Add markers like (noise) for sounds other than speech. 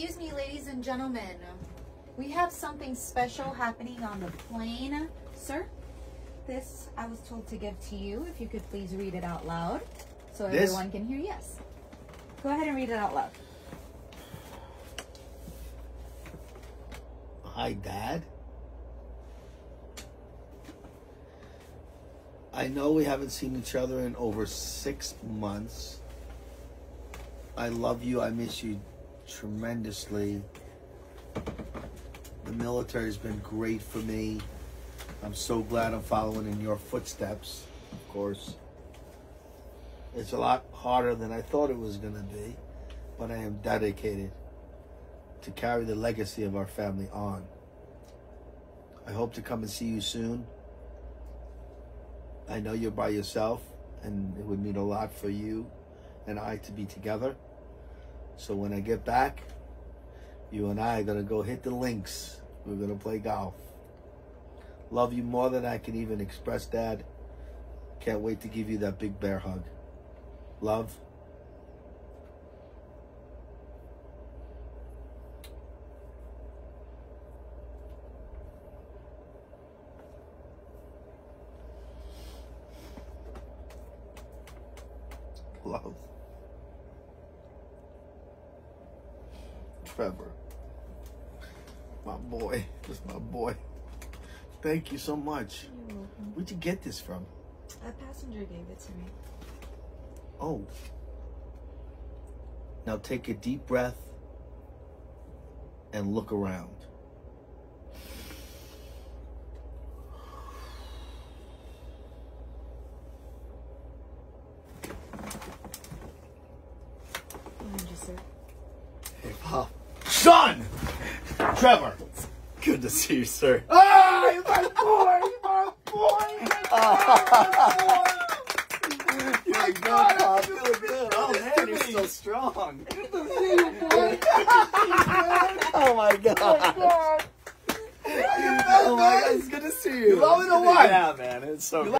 Excuse me, ladies and gentlemen. We have something special happening on the plane. Sir, this I was told to give to you. If you could please read it out loud so This? everyone can hear. Yes. Go ahead and read it out loud. Hi, Dad. I know we haven't seen each other in over six months. I love you. I miss you tremendously. The military's been great for me. I'm so glad I'm following in your footsteps, of course. It's a lot harder than I thought it was going to be, but I am dedicated to carry the legacy of our family on. I hope to come and see you soon. I know you're by yourself, and it would mean a lot for you and I to be together. So when I get back, you and I are going to go hit the links. We're going to play golf. Love you more than I can even express, Dad. Can't wait to give you that big bear hug. Love. Love. Trevor. My boy. Just my boy. Thank you so much. You're welcome. Where'd you get this from? A passenger gave it to me. Oh. Now take a deep breath and look around. Behind you, sir. Hey, Pop. Son! Trevor! Good to see you, sir. Ah, you're my boy! My boy! My boy! You're good, (laughs) Pop. Feel good. Oh, man, you're so strong. Oh, my God. (laughs) Oh, my God. It's good to see you. You love it or what? Yeah, man. It's so